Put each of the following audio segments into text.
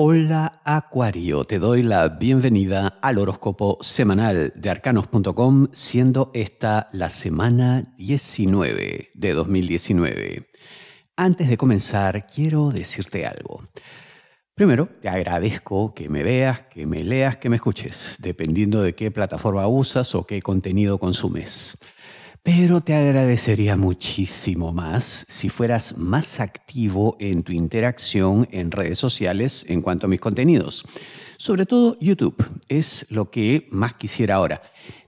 Hola Acuario, te doy la bienvenida al horóscopo semanal de arcanos.com, siendo esta la semana 19 de 2019. Antes de comenzar, quiero decirte algo. Primero, te agradezco que me veas, que me leas, que me escuches, dependiendo de qué plataforma usas o qué contenido consumes. Pero te agradecería muchísimo más si fueras más activo en tu interacción en redes sociales en cuanto a mis contenidos. Sobre todo YouTube es lo que más quisiera ahora.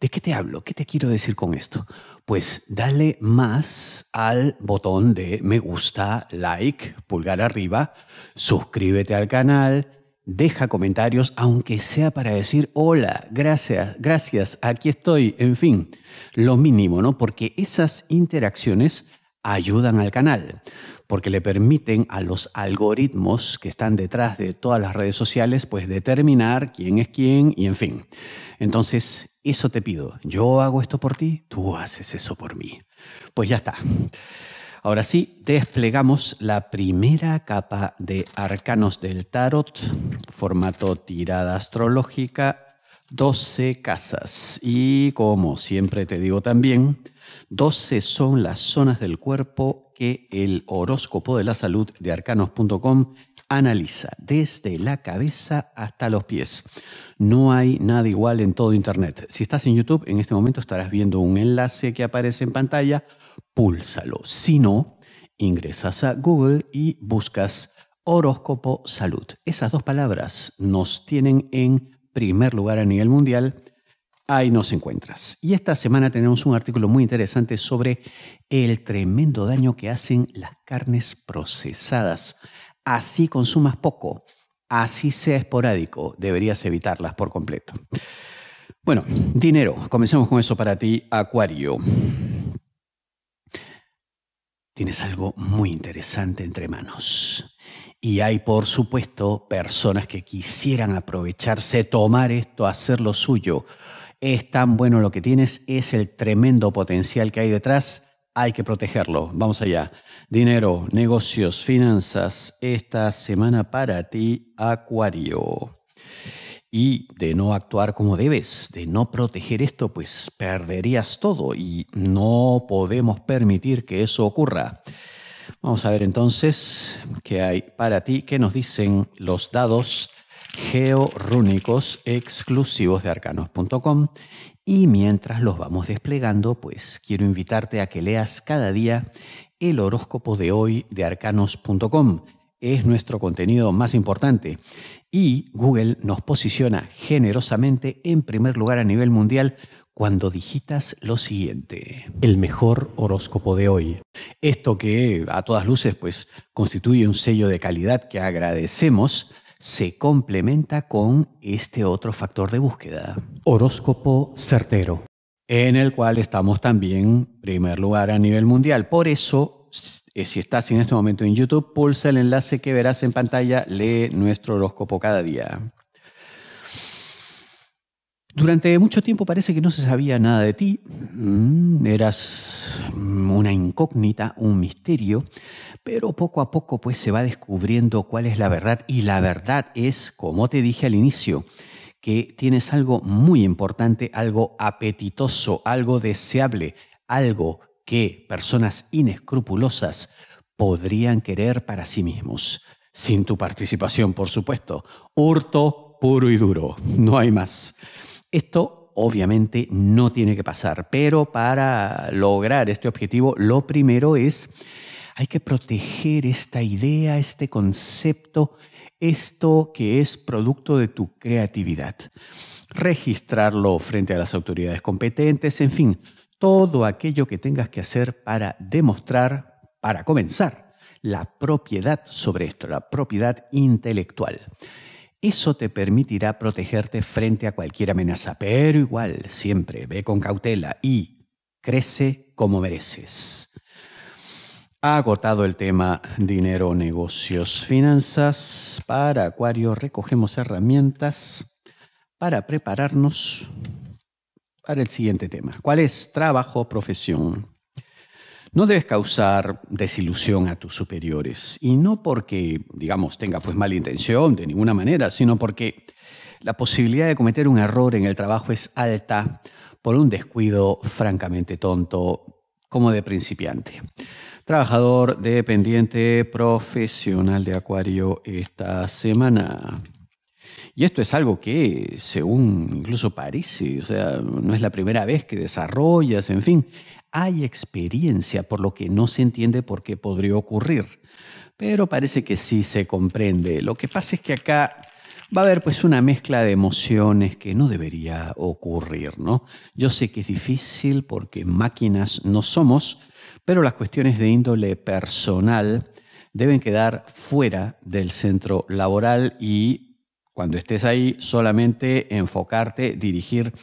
¿De qué te hablo? ¿Qué te quiero decir con esto? Pues dale más al botón de me gusta, like, pulgar arriba, suscríbete al canal, deja comentarios, aunque sea para decir hola, gracias, gracias, aquí estoy, en fin, lo mínimo, ¿no? Porque esas interacciones ayudan al canal, porque le permiten a los algoritmos que están detrás de todas las redes sociales, pues determinar quién es quién y en fin. Entonces, eso te pido. Yo hago esto por ti, tú haces eso por mí. Pues ya está. Ahora sí, desplegamos la primera capa de arcanos del tarot, formato tirada astrológica, 12 casas. Y como siempre te digo también, 12 son las zonas del cuerpo que el horóscopo de la salud de arcanos.com analiza desde la cabeza hasta los pies. No hay nada igual en todo Internet. Si estás en YouTube, en este momento estarás viendo un enlace que aparece en pantalla púlsalo. Si no, ingresas a Google y buscas horóscopo salud. Esas dos palabras nos tienen en primer lugar a nivel mundial. Ahí nos encuentras. Y esta semana tenemos un artículo muy interesante sobre el tremendo daño que hacen las carnes procesadas. Así consumas poco, así sea esporádico, deberías evitarlas por completo. Bueno, dinero. Comencemos con eso para ti, Acuario tienes algo muy interesante entre manos. Y hay, por supuesto, personas que quisieran aprovecharse, tomar esto, hacer lo suyo. Es tan bueno lo que tienes, es el tremendo potencial que hay detrás. Hay que protegerlo. Vamos allá. Dinero, negocios, finanzas. Esta semana para ti, Acuario y de no actuar como debes, de no proteger esto, pues perderías todo y no podemos permitir que eso ocurra. Vamos a ver entonces qué hay para ti, qué nos dicen los dados georrúnicos exclusivos de arcanos.com y mientras los vamos desplegando, pues quiero invitarte a que leas cada día el horóscopo de hoy de arcanos.com es nuestro contenido más importante. Y Google nos posiciona generosamente en primer lugar a nivel mundial cuando digitas lo siguiente, el mejor horóscopo de hoy. Esto que a todas luces pues constituye un sello de calidad que agradecemos, se complementa con este otro factor de búsqueda, horóscopo certero, en el cual estamos también primer lugar a nivel mundial. Por eso eh, si estás en este momento en YouTube, pulsa el enlace que verás en pantalla, lee nuestro horóscopo cada día. Durante mucho tiempo parece que no se sabía nada de ti, mm, eras una incógnita, un misterio, pero poco a poco pues se va descubriendo cuál es la verdad y la verdad es, como te dije al inicio, que tienes algo muy importante, algo apetitoso, algo deseable, algo que personas inescrupulosas podrían querer para sí mismos. Sin tu participación, por supuesto. Hurto puro y duro. No hay más. Esto obviamente no tiene que pasar, pero para lograr este objetivo, lo primero es, hay que proteger esta idea, este concepto, esto que es producto de tu creatividad. Registrarlo frente a las autoridades competentes, en fin, todo aquello que tengas que hacer para demostrar, para comenzar, la propiedad sobre esto, la propiedad intelectual. Eso te permitirá protegerte frente a cualquier amenaza, pero igual, siempre ve con cautela y crece como mereces. Ha agotado el tema dinero, negocios, finanzas. Para Acuario recogemos herramientas para prepararnos para el siguiente tema. ¿Cuál es trabajo, profesión? No debes causar desilusión a tus superiores, y no porque, digamos, tenga pues mala intención de ninguna manera, sino porque la posibilidad de cometer un error en el trabajo es alta por un descuido francamente tonto como de principiante. Trabajador dependiente profesional de Acuario esta semana. Y esto es algo que, según incluso parece, o sea, no es la primera vez que desarrollas, en fin, hay experiencia, por lo que no se entiende por qué podría ocurrir. Pero parece que sí se comprende. Lo que pasa es que acá va a haber pues una mezcla de emociones que no debería ocurrir, ¿no? Yo sé que es difícil porque máquinas no somos, pero las cuestiones de índole personal deben quedar fuera del centro laboral y cuando estés ahí solamente enfocarte, dirigir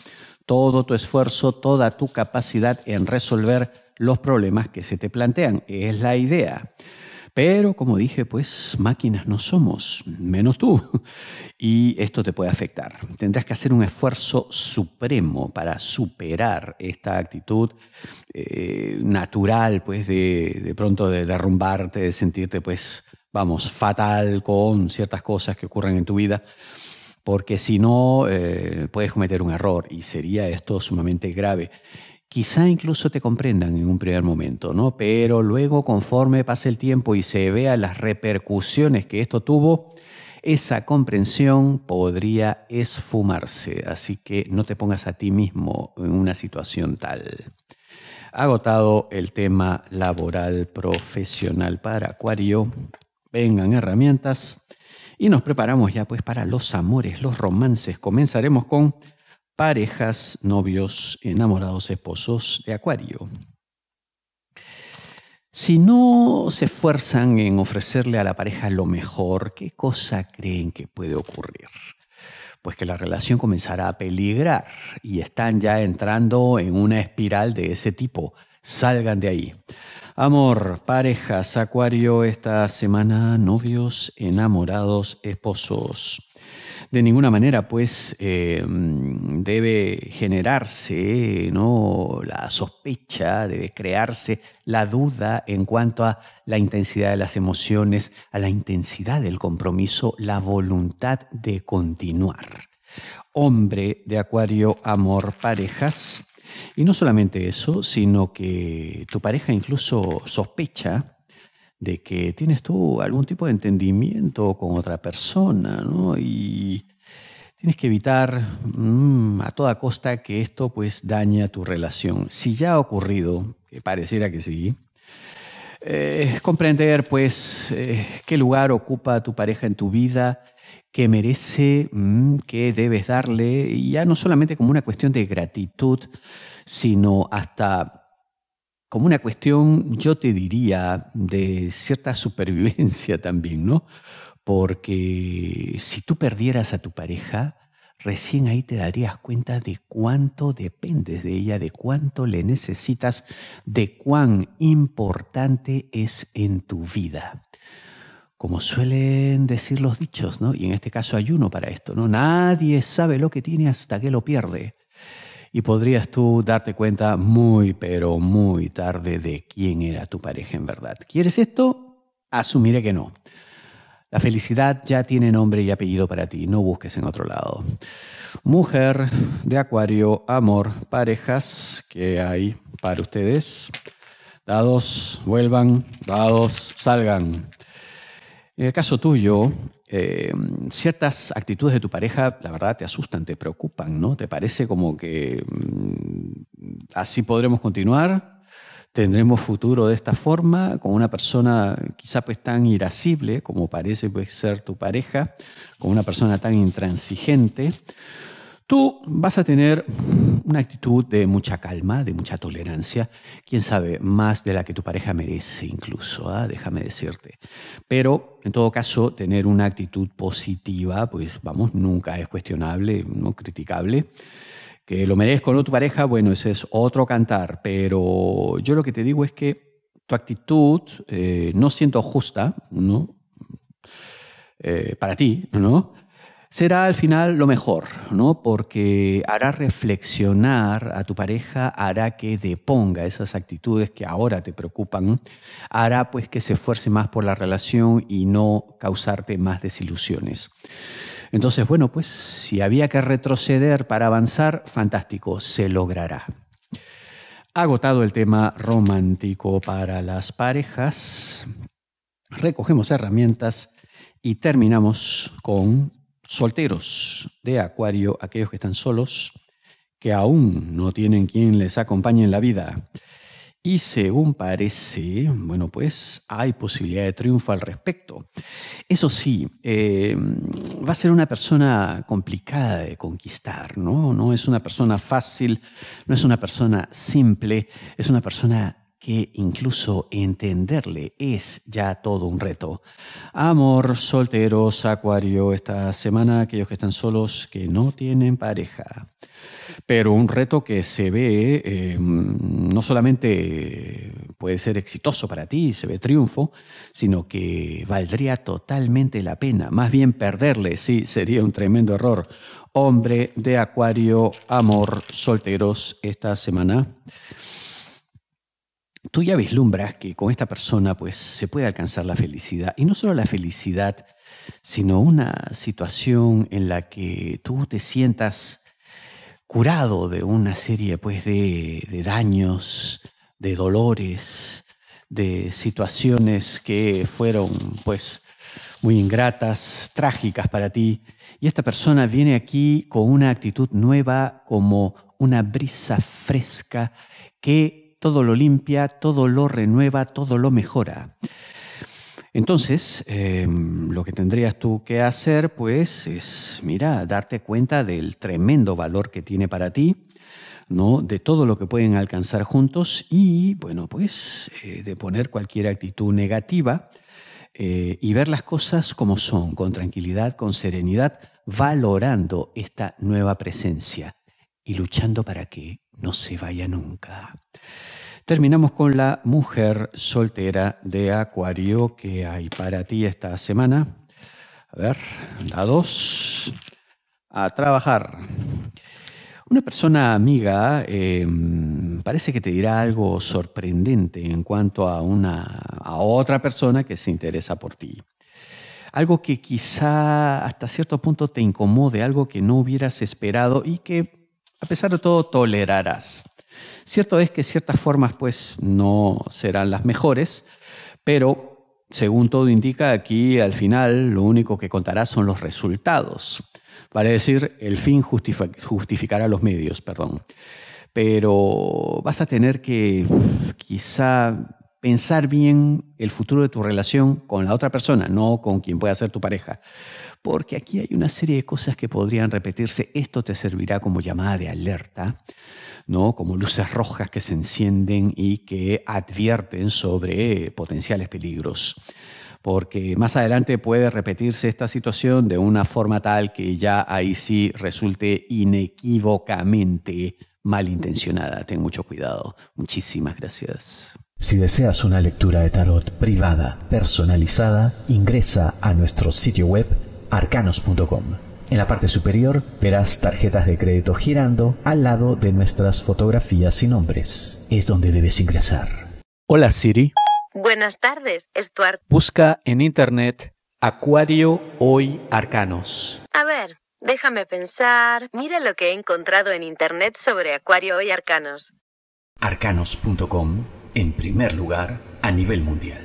todo tu esfuerzo, toda tu capacidad en resolver los problemas que se te plantean. Es la idea. Pero como dije, pues máquinas no somos, menos tú. Y esto te puede afectar. Tendrás que hacer un esfuerzo supremo para superar esta actitud eh, natural, pues de, de pronto de derrumbarte, de sentirte, pues, vamos, fatal con ciertas cosas que ocurren en tu vida porque si no eh, puedes cometer un error y sería esto sumamente grave. Quizá incluso te comprendan en un primer momento, ¿no? Pero luego, conforme pase el tiempo y se vea las repercusiones que esto tuvo, esa comprensión podría esfumarse. Así que no te pongas a ti mismo en una situación tal. Agotado el tema laboral profesional para Acuario, vengan herramientas y nos preparamos ya pues para los amores, los romances. Comenzaremos con parejas, novios, enamorados, esposos de Acuario. Si no se esfuerzan en ofrecerle a la pareja lo mejor, ¿qué cosa creen que puede ocurrir? Pues que la relación comenzará a peligrar y están ya entrando en una espiral de ese tipo. Salgan de ahí. Amor, parejas, Acuario, esta semana, novios, enamorados, esposos de ninguna manera pues eh, debe generarse ¿no? la sospecha, debe crearse la duda en cuanto a la intensidad de las emociones, a la intensidad del compromiso, la voluntad de continuar. Hombre de Acuario, amor, parejas. Y no solamente eso, sino que tu pareja incluso sospecha de que tienes tú algún tipo de entendimiento con otra persona, ¿no? Y tienes que evitar mm, a toda costa que esto pues dañe a tu relación. Si ya ha ocurrido, que pareciera que sí, eh, comprender pues eh, qué lugar ocupa tu pareja en tu vida, qué merece, mm, qué debes darle, ya no solamente como una cuestión de gratitud, sino hasta como una cuestión, yo te diría, de cierta supervivencia también, ¿no? Porque si tú perdieras a tu pareja, recién ahí te darías cuenta de cuánto dependes de ella, de cuánto le necesitas, de cuán importante es en tu vida. Como suelen decir los dichos, ¿no? Y en este caso hay uno para esto, ¿no? Nadie sabe lo que tiene hasta que lo pierde y podrías tú darte cuenta muy, pero muy tarde de quién era tu pareja en verdad. ¿Quieres esto? Asumiré que no. La felicidad ya tiene nombre y apellido para ti, no busques en otro lado. Mujer de Acuario, amor, parejas que hay para ustedes. Dados, vuelvan, dados, salgan. En el caso tuyo, eh, ciertas actitudes de tu pareja, la verdad, te asustan, te preocupan, ¿no? ¿Te parece como que mm, así podremos continuar? ¿Tendremos futuro de esta forma? Con una persona quizá pues tan irascible como parece pues, ser tu pareja, con una persona tan intransigente tú vas a tener una actitud de mucha calma, de mucha tolerancia, quién sabe, más de la que tu pareja merece incluso, ¿ah? déjame decirte. Pero en todo caso, tener una actitud positiva, pues vamos, nunca es cuestionable, no criticable. Que lo merezco no tu pareja, bueno, ese es otro cantar, pero yo lo que te digo es que tu actitud, eh, no siento justa, ¿no? Eh, para ti, ¿no? Será al final lo mejor, ¿no? Porque hará reflexionar a tu pareja, hará que deponga esas actitudes que ahora te preocupan, hará pues que se esfuerce más por la relación y no causarte más desilusiones. Entonces, bueno, pues si había que retroceder para avanzar, fantástico, se logrará. Agotado el tema romántico para las parejas, recogemos herramientas y terminamos con solteros de Acuario, aquellos que están solos, que aún no tienen quien les acompañe en la vida. Y según parece, bueno, pues hay posibilidad de triunfo al respecto. Eso sí, eh, va a ser una persona complicada de conquistar, ¿no? No es una persona fácil, no es una persona simple, es una persona que incluso entenderle es ya todo un reto. Amor, solteros, acuario, esta semana aquellos que están solos, que no tienen pareja. Pero un reto que se ve, eh, no solamente puede ser exitoso para ti, se ve triunfo, sino que valdría totalmente la pena. Más bien perderle, sí, sería un tremendo error. Hombre de acuario, amor, solteros, esta semana tú ya vislumbras que con esta persona pues se puede alcanzar la felicidad. Y no solo la felicidad, sino una situación en la que tú te sientas curado de una serie pues de, de daños, de dolores, de situaciones que fueron pues muy ingratas, trágicas para ti. Y esta persona viene aquí con una actitud nueva, como una brisa fresca que todo lo limpia, todo lo renueva, todo lo mejora. Entonces, em, lo que tendrías tú que hacer, pues, es, mira, darte cuenta del tremendo valor que tiene para ti, ¿no? De todo lo que pueden alcanzar juntos y, bueno, pues, eh, de poner cualquier actitud negativa eh, y ver las cosas como son, con tranquilidad, con serenidad, valorando esta nueva presencia y luchando para que no se vaya nunca. Terminamos con la mujer soltera de Acuario que hay para ti esta semana. A ver, la dos. A trabajar. Una persona amiga em, parece que te dirá algo sorprendente en cuanto a, una, a otra persona que se interesa por ti. Algo que quizá hasta cierto punto te incomode, algo que no hubieras esperado y que a pesar de todo tolerarás. Cierto es que ciertas formas pues no serán las mejores, pero según todo indica aquí al final lo único que contará son los resultados. Vale decir, el fin justificará los medios, perdón. Pero vas a tener que quizá pensar bien el futuro de tu relación con la otra persona, no con quien pueda ser tu pareja. Porque aquí hay una serie de cosas que podrían repetirse. Esto te servirá como llamada de alerta ¿no? como luces rojas que se encienden y que advierten sobre potenciales peligros. Porque más adelante puede repetirse esta situación de una forma tal que ya ahí sí resulte inequívocamente malintencionada. Ten mucho cuidado. Muchísimas gracias. Si deseas una lectura de tarot privada, personalizada, ingresa a nuestro sitio web arcanos.com. En la parte superior verás tarjetas de crédito girando al lado de nuestras fotografías y nombres. Es donde debes ingresar. Hola Siri. Buenas tardes, Stuart. Busca en internet Acuario Hoy Arcanos. A ver, déjame pensar. Mira lo que he encontrado en internet sobre Acuario Hoy Arcanos. Arcanos.com, en primer lugar, a nivel mundial.